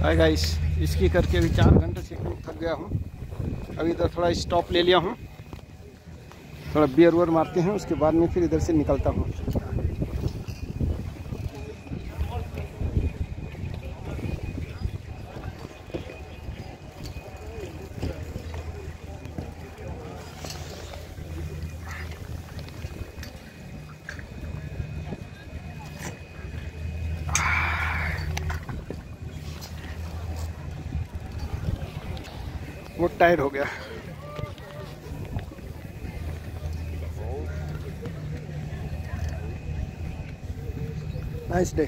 Hi guys इसकी करके अभी चार घंटे से थक गया हूँ। अभी इधर थोड़ा स्टॉप ले लिया हूँ। थोड़ा बियर वियर मारते हैं, उसके बाद में फिर इधर से निकलता हूँ। वो टायर हो गया। Nice day